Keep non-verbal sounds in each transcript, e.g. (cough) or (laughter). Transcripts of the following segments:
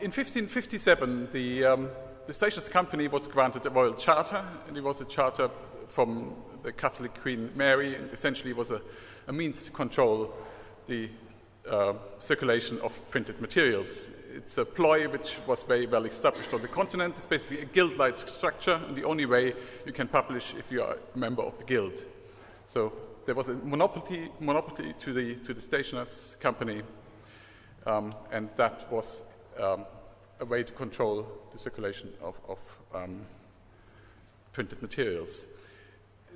in 1557, the, um, the stationers company was granted a royal charter, and it was a charter from the Catholic Queen Mary, and essentially was a, a means to control the uh, circulation of printed materials. It's a ploy which was very well established on the continent. It's basically a guild-like structure, and the only way you can publish if you are a member of the guild. So there was a monopoly, monopoly to, the, to the stationers company, um, and that was um, a way to control the circulation of, of um, printed materials.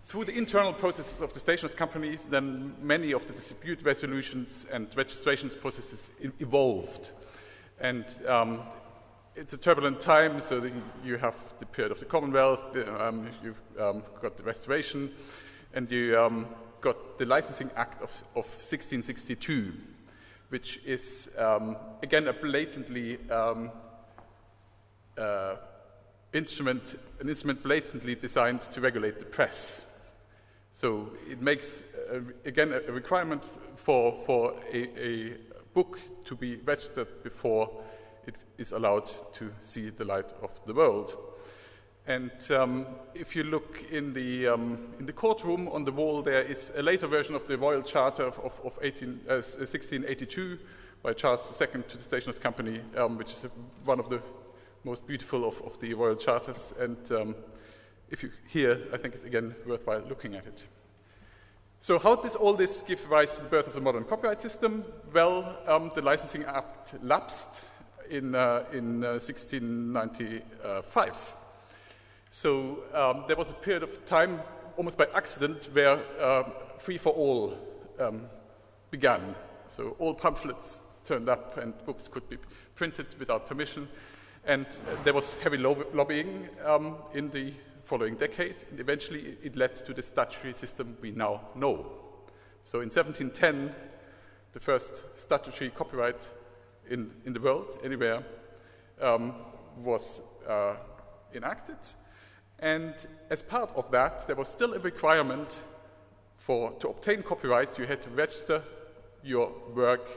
Through the internal processes of the stationers companies, then many of the dispute resolutions and registrations processes evolved. And um, it's a turbulent time, so you have the period of the Commonwealth, um, you've um, got the Restoration, and you um, got the Licensing Act of, of 1662, which is, um, again, a blatantly um, uh, instrument, an instrument blatantly designed to regulate the press. So it makes, uh, again, a requirement for, for a, a, book to be registered before it is allowed to see the light of the world. And um, if you look in the, um, in the courtroom on the wall, there is a later version of the Royal Charter of, of, of 18, uh, 1682 by Charles II to the Stationers Company, um, which is one of the most beautiful of, of the Royal Charters. And um, if you hear, I think it's again worthwhile looking at it. So, how does all this give rise to the birth of the modern copyright system? Well, um, the Licensing Act lapsed in, uh, in uh, 1695. So, um, there was a period of time, almost by accident, where uh, free for all um, began. So, all pamphlets turned up and books could be printed without permission. And there was heavy lobbying um, in the following decade, and eventually it led to the statutory system we now know. So in 1710, the first statutory copyright in, in the world, anywhere, um, was uh, enacted. And as part of that, there was still a requirement for to obtain copyright, you had to register your work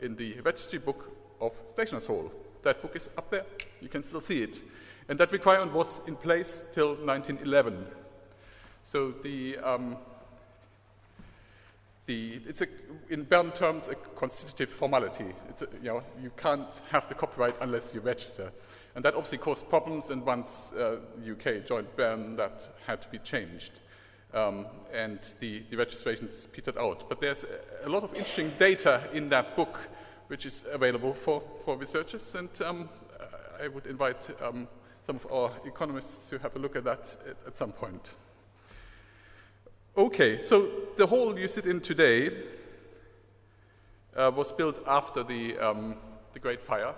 in the registry book of Stationers Hall. That book is up there, you can still see it. And that requirement was in place till 1911. So the, um, the, it's a, in Berne terms a constitutive formality. A, you, know, you can't have the copyright unless you register. And that obviously caused problems, and once uh, the UK joined Berne, that had to be changed. Um, and the, the registrations petered out. But there's a, a, lot of interesting data in that book which is available for, for researchers, and um, I would invite um, some of our economists to have a look at that at, at some point. Okay, so the hall you sit in today uh, was built after the, um, the Great Fire.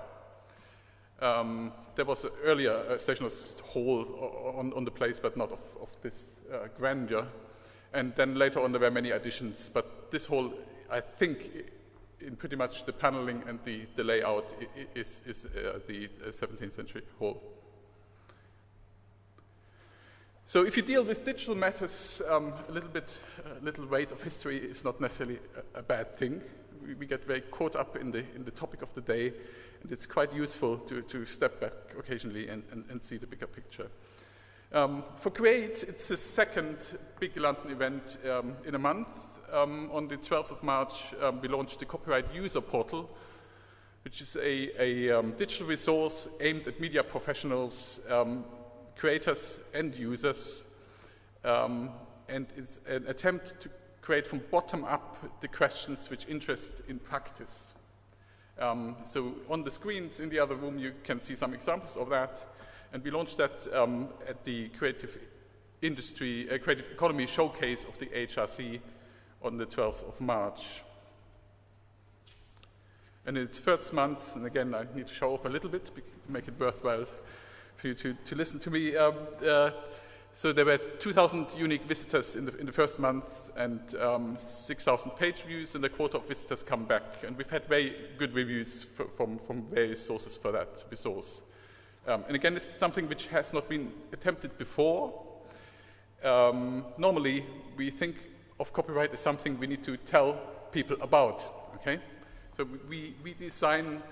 Um, there was an earlier uh, stationer's hall on, on, the place, but not of, of this uh, grandeur. And then later on, there were many additions. But this hall, I think, in pretty much the paneling and the, the layout, is, is uh, the 17th uh, century hall. So if you deal with digital matters, um, a little bit, a little weight of history is not necessarily a, a bad thing. We, we, get very caught up in the, in the topic of the day, and it's quite useful to, to step back occasionally and, and, and see the bigger picture. Um, for Create, it's the second big London event um, in a month. Um, on the 12th of March, um, we launched the Copyright User Portal, which is a, a um, digital resource aimed at media professionals creators and users, um, and it's an attempt to create from bottom up the questions which interest in practice. Um, so on the screens in the other room, you can see some examples of that. And we launched that um, at the Creative Industry, uh, Creative Economy Showcase of the AHRC on the 12th of March. And in its first month, and again, I need to show off a little bit to make it worthwhile you to, to listen to me. Um, uh, so there were 2,000 unique visitors in the, in the first month and um, 6,000 page views, and a quarter of visitors come back. And we've had very good reviews from, from various sources for that resource. Um, and again, this is something which has not been attempted before. Um, normally, we think of copyright as something we need to tell people about, okay? So we, we design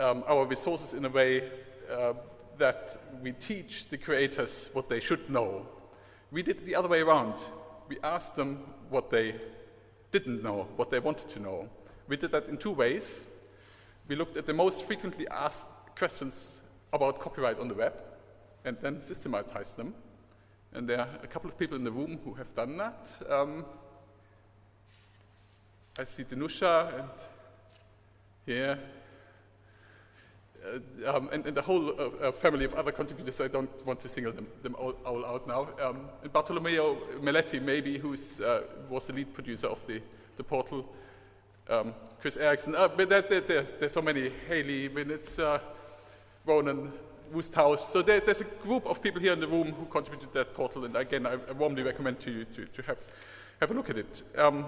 um, our resources in a way uh, that we teach the creators what they should know. We did it the other way around. We asked them what they didn't know, what they wanted to know. We did that in two ways. We looked at the most frequently asked questions about copyright on the web and then systematized them. And there are a couple of people in the room who have done that. Um, I see Dinusha and here, um, and, and, the whole uh, uh, family of other contributors. I don't want to single them, them all, all, out now. Um, and Bartolomeo Meletti, maybe, who uh, was the lead producer of the, the portal. Um, Chris Erickson, uh, but there's, there's so many. Haley, Minutes, uh, Ronan, Wusthaus. So there, there's a group of people here in the room who contributed that portal, and again, I, I warmly recommend to you to, to have, have a look at it. Um,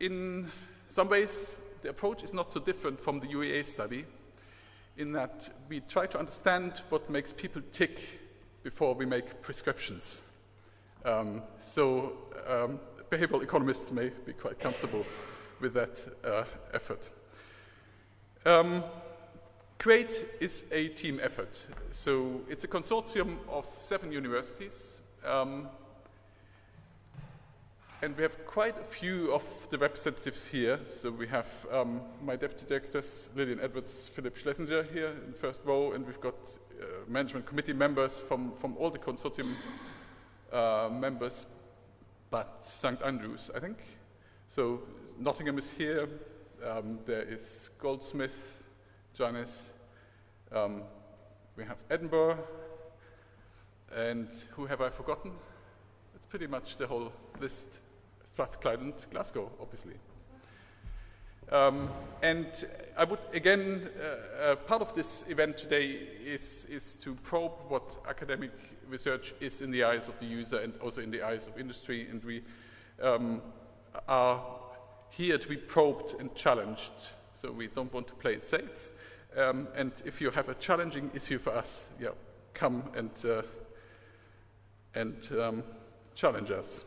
in some ways, the approach is not so different from the UEA study in that we try to understand what makes people tick before we make prescriptions. Um, so um, behavioral economists may be quite comfortable with that uh, effort. Um, CREATE is a team effort. So it's a consortium of seven universities. Um, and we have quite a few of the representatives here. So we have um, my deputy directors, Lilian Edwards, Philip Schlesinger here in the first row, and we've got uh, management committee members from, from all the consortium uh, members, but St. Andrews, I think. So Nottingham is here. Um, there is Goldsmith, Janis. Um, we have Edinburgh. And who have I forgotten? It's pretty much the whole list Strathclyde Glasgow, obviously. Um, and I would, again, uh, uh, part of this event today is, is to probe what academic research is in the eyes of the user and also in the eyes of industry. And we um, are here to be probed and challenged. So we don't want to play it safe. Um, and if you have a challenging issue for us, yeah, come and, uh, and um, challenge us.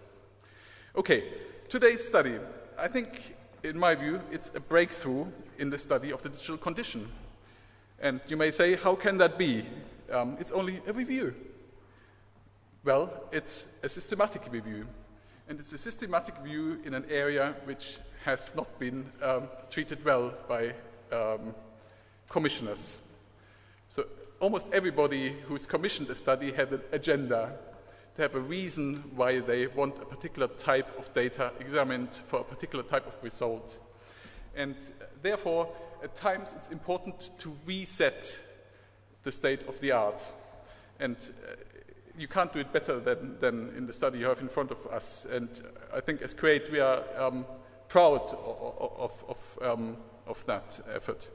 Okay, today's study, I think, in my view, it's a breakthrough in the study of the digital condition. And you may say, how can that be? Um, it's only a review. Well, it's a systematic review. And it's a systematic view in an area which has not been um, treated well by um, commissioners. So almost everybody who's commissioned a study had an agenda to have a reason why they want a particular type of data examined for a particular type of result. And therefore, at times it's important to reset the state of the art. And uh, you can't do it better than, than in the study you have in front of us. And I think as CREATE, we are um, proud of, of, of, um, of, that effort.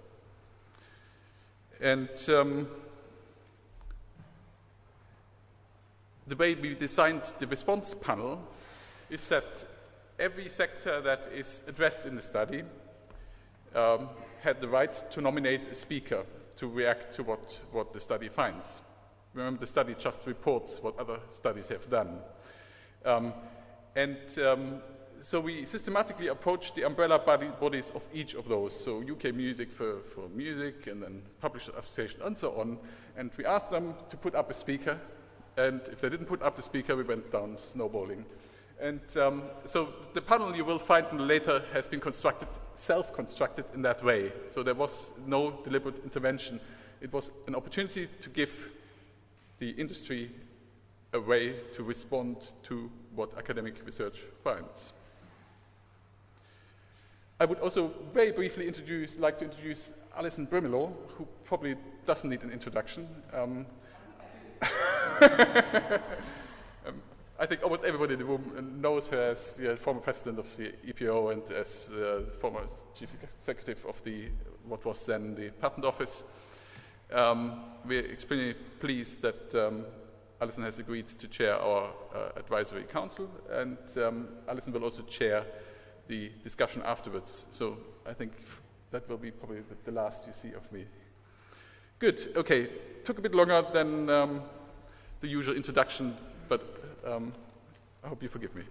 And um, the way we designed the response panel is that every sector that is addressed in the study um, had the right to nominate a speaker to react to what, what the study finds. Remember, the study just reports what other studies have done. Um, and um, so we systematically approached the umbrella body, bodies of each of those. So UK Music for, for music, and then Publishers Association, and so on. And we asked them to put up a speaker and if they didn't put up the speaker, we went down snowballing. And um, so the panel you will find later has been constructed, self-constructed in that way. So there was no deliberate intervention. It was an opportunity to give the industry a way to respond to what academic research finds. I would also very briefly introduce, like to introduce Alison Brimelow, who probably doesn't need an introduction. Um, (laughs) um, I think almost everybody in the room knows her as the former president of the EPO and as uh, former chief executive of the what was then the patent office. Um, we're extremely pleased that um, Alison has agreed to chair our uh, advisory council, and um, Alison will also chair the discussion afterwards. So I think that will be probably the last you see of me. Good. Okay. Took a bit longer than um, the usual introduction, but um, I hope you forgive me.